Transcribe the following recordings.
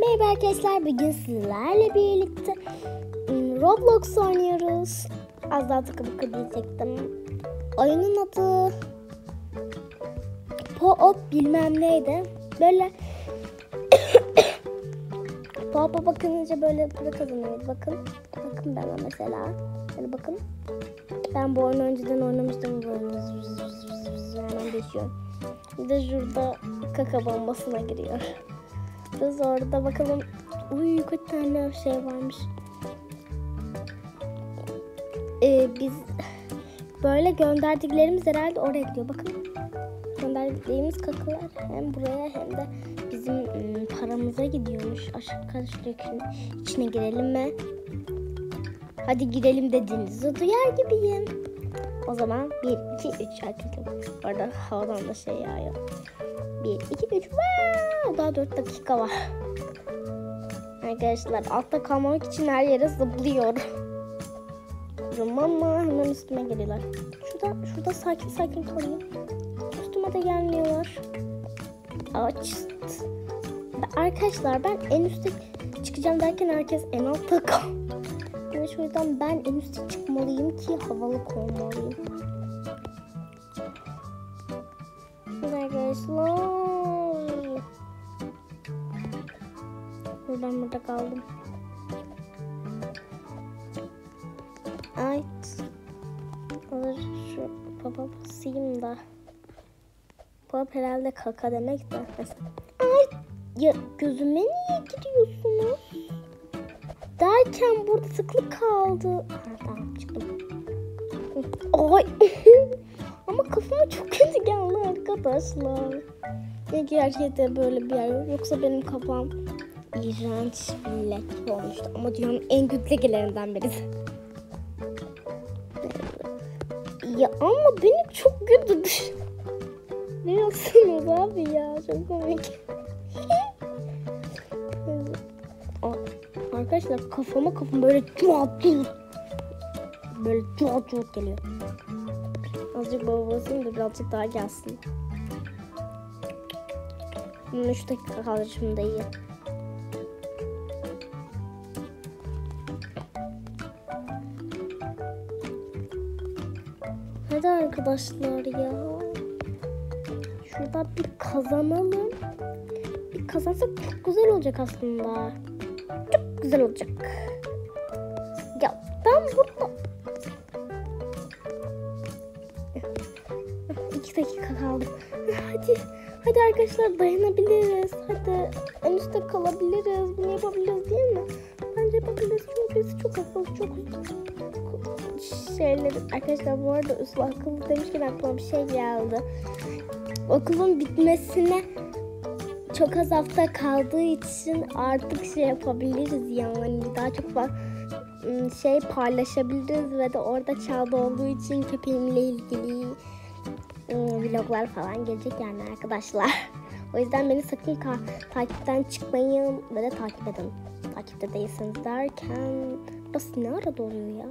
Merhaba arkadaşlar bugün sizlerle birlikte Roblox oynuyoruz. Az daha tıkı bıkı. Oyunun adı Po-Op bilmem neydi. Böyle Po-Op'a bakınca böyle para kazanıyoruz. Bakın. Bakın ben mesela. Hadi bakın. Ben bu oyunu önceden oynamıştım. Böyle hemen geçiyorum. Bir de şurada kaka bombasına giriyor. Biz orada bakalım. Uy kaç tane şey varmış. Ee, biz böyle gönderdiklerimiz herhalde oraya gidiyor. Bakın gönderdiklerimiz kakalar hem buraya hem de bizim ım, paramıza gidiyormuş. Aşağı karıştırıyor. içine girelim mi? Hadi girelim dediğinizi duyar gibiyim. O zaman 1, 2, 3 arkadaşlar. Orada havadan da şey yağıyor. 1, 2, 3. Wow! Daha 4 dakika var. Arkadaşlar altta kalmamak için her yere zıplıyor. Ama hemen üstüme geliyorlar. Şurada, şurada sakin sakin kalayım. Üstüme de gelmiyorlar. Aç. Arkadaşlar ben en üstte çıkacağım derken herkes en altta kal. Yani şu yüzden ben en üstte çıkmalıyım ki havalı olmalıyım. Arkadaşlar. Ben burada kaldım. Ay. Alır şu papa basayım da. Pop herhalde kaka demek de. Ay. Ya gözüme niye giriyorsunuz? Derken burada tıklı kaldı. Tamam çıktım. Ay. Ama kafama çok kötü geldi arkadaşlar. Ne gerçekten böyle bir yer yok. Yoksa benim kafam iğrenç bir lek olmuştu. Ama dünyanın en kötü lekelerinden birisi. Ya ama benim çok kötü düş. Biliyorsunuz abi ya çok komik. Arkadaşlar kafama kafam böyle cuat cuat böyle cuat cuat geliyor. Azıcık baba basayım da birazcık daha gelsin. 3 dakika kaldı şimdi iyi. Hadi arkadaşlar ya. Şurada bir kazanalım. Bir kazansak çok güzel olacak aslında. Çok güzel olacak. Ya ben burada... İki dakika kaldı. Hadi. Hadi arkadaşlar dayanabiliriz. Hadi en üstte kalabiliriz. Bunu yapabiliriz değil mi? Bence yapabiliriz. Çünkü biz çok akıllı, çok şeyleri. Arkadaşlar bu arada üstü akıllı demişken aklıma bir şey geldi. Okulun bitmesine çok az hafta kaldığı için artık şey yapabiliriz yani daha çok fazla şey paylaşabiliriz ve de orada çağda olduğu için köpeğimle ilgili vloglar falan gelecek yani arkadaşlar. O yüzden beni sakın takipten çıkmayın ve de takip edin. Takipte değilsiniz derken burası ne arada oluyor ya?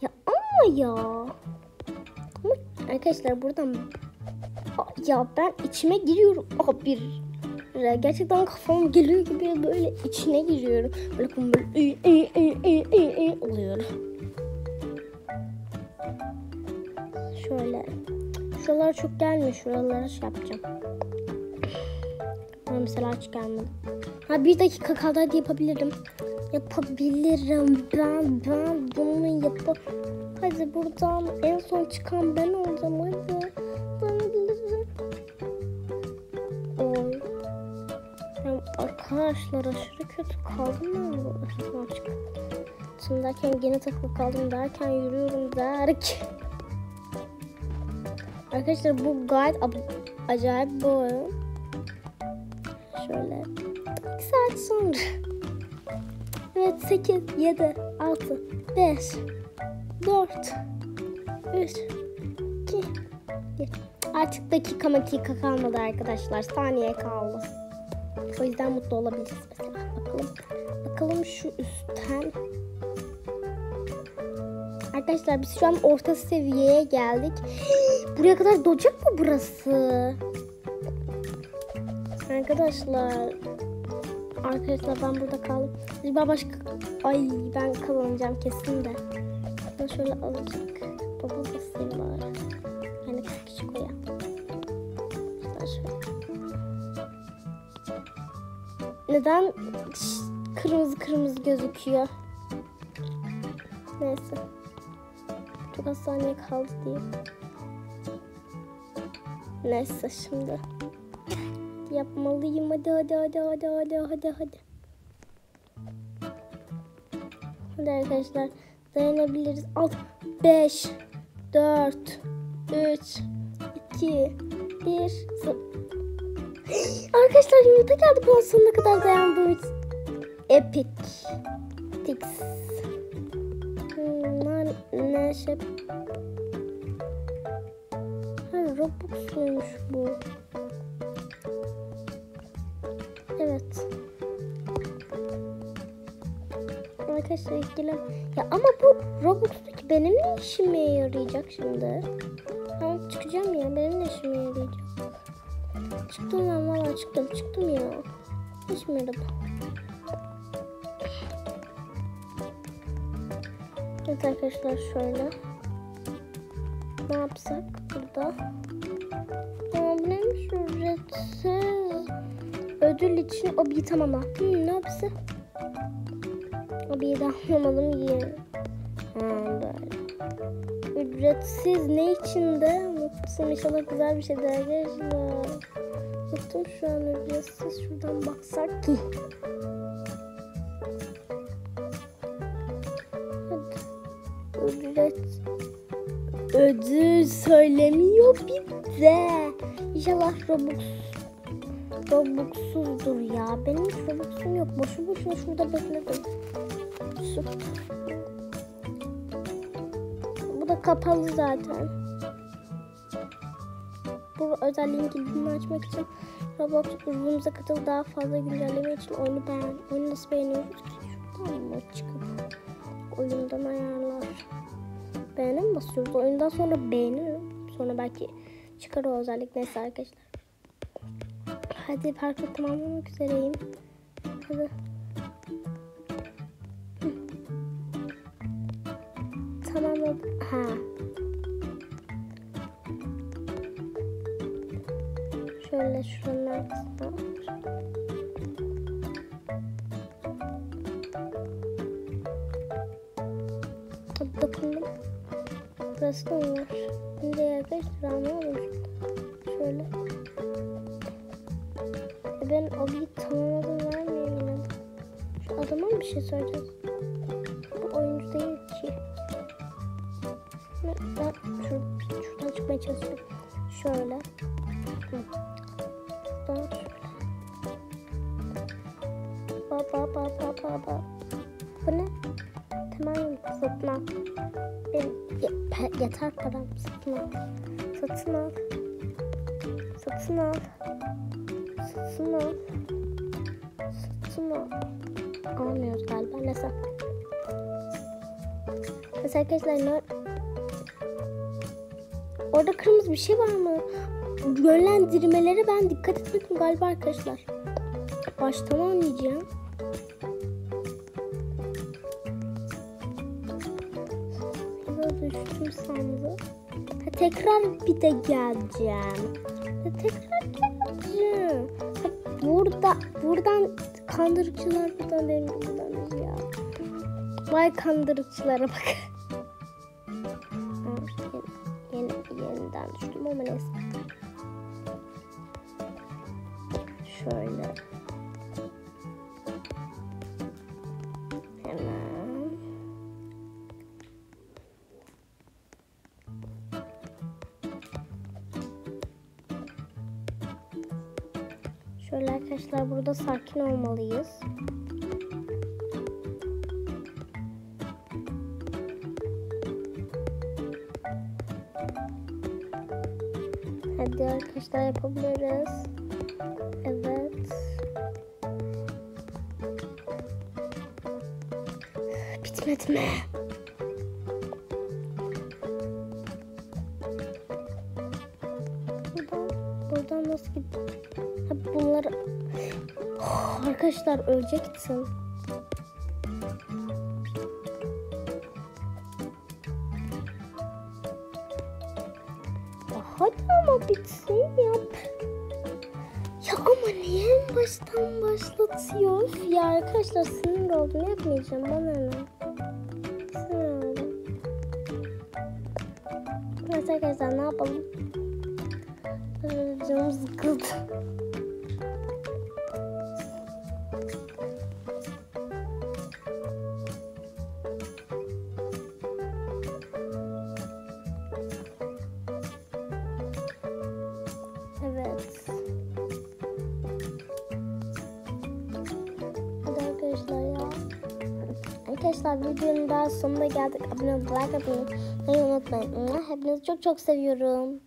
Ya ama ya. Arkadaşlar buradan ya ben içime giriyorum. Aa, bir gerçekten kafam geliyor gibi böyle içine giriyorum. Böyle böyle ıy, oluyorum. Şöyle. Şuralar çok gelmiyor. Şuralara şey yapacağım. Ama mesela hiç gelmedi. Ha bir dakika kaldı hadi yapabilirim. Yapabilirim. Ben ben bunu yap. Hadi buradan en son çıkan ben olacağım hadi. Arkadaşlar aşırı kötü kaldım ben bu. Derken gene takılı kaldım derken yürüyorum derken. Arkadaşlar bu gayet acayip bir oyun. Şöyle. 2 saat sonra. Evet 8, 7, 6, 5, 4, 3, 2, 1. Artık dakika dakika kalmadı arkadaşlar. Saniye kaldı. O yüzden mutlu olabiliriz mesela. Bakalım. Bakalım şu üstten. Arkadaşlar biz şu an orta seviyeye geldik. Buraya kadar dolacak mı burası? Arkadaşlar Arkadaşlar ben burada kaldım. Acaba başka... Ay ben kazanacağım kesin de. Ben şöyle azıcık baba basayım bari. Yani küçük koyayım. Neden kırmızı kırmızı gözüküyor? Neyse. Çok az saniye kaldı diye. Neyse şimdi. Yapmalıyım hadi hadi hadi hadi hadi hadi hadi. Hadi arkadaşlar dayanabiliriz. Al 5 4 3 2 1 Arkadaşlar yumurta geldi bana sonuna kadar dayandığım. Epic. Tix. Hmm, ne, şey. Ha, Robux'uymuş bu. Evet. Arkadaşlar ilgilen. Ya ama bu Robux'taki benim ne işime yarayacak şimdi? Ben çıkacağım ya benim ne işime yarayacak? Çıktım ben valla çıktım çıktım ya. Hiç yaradı? Evet arkadaşlar şöyle. Ne yapsak burada? Aa, bu neymiş ücretsiz? Ödül için obiyi tamamla. Hmm, ne yapsa? Obiyi de anlamadım iyi. Ha böyle. Ücretsiz ne için de? Unuttum inşallah güzel bir şeydir arkadaşlar. Unuttum şu an ücretsiz. Şuradan baksak ki. Ücret. Ödül söylemiyor bize. İnşallah Robux Robux'suzdur ya. Benim hiç Robux'um yok. Boşu boşuna şurada bekledim. Süper. Bu da kapalı zaten. Bu özelliğin kilidini açmak için Roblox grubumuza katıl daha fazla güncelleme için oyunu beğen. Oyunu nasıl beğeniyoruz ki? Mı çıkıp oyundan ayarlar. Beğene mi basıyoruz? Oyundan sonra beğenirim. Sonra belki çıkar o özellik. Neyse arkadaşlar. Hadi parkuru tamamlamak üzereyim. Hadi. Tamamladım. Ha. Şöyle şuranın arkasına. Hadi dokundum. Burası da mı var? Şimdi arkadaşlar anlamadım. Şöyle. E Ben obiyi tamamladım vermiyor yine. Şu adama bir şey söyleyeceğiz? Bu oyuncu değil ki. Ben şur, şuradan çıkmaya çalışıyorum. Şöyle. Hı. Şuradan şöyle. Ba ba ba ba ba ba. Bu ne? Tamam satın al. Benim yeter param satın al. Satın al. Satın al. Satın al. Satın al. Almıyoruz galiba. Neyse. Mesela arkadaşlar ne? Orada kırmızı bir şey var mı? Yönlendirmelere ben dikkat etmedim galiba arkadaşlar. Baştan oynayacağım. Böyle düştüm sandım. Ha, tekrar bir de geleceğim. Ha, tekrar geleceğim. Ha, burada, buradan kandırıcılar buradan benim buradan ya. Vay kandırıcılara bak. Yeni, yeniden düştüm ama neyse. Şöyle. Hemen. Şöyle arkadaşlar burada sakin olmalıyız. Hadi arkadaşlar yapabiliriz. Evet. Mi? Buradan, buradan nasıl gideceğim? Ha, bunları... Oh, Arkadaşlar ölecektim. Ya hadi ama bitsin yap. Ya ama niye en baştan başlatıyor? Ya arkadaşlar sinir oldum yapmayacağım bana ne? Neyse arkadaşlar ne yapalım? Canım sıkıldı. Arkadaşlar videonun daha sonuna geldik. Abone olmayı, like atmayı unutmayın. Hepinizi çok çok seviyorum.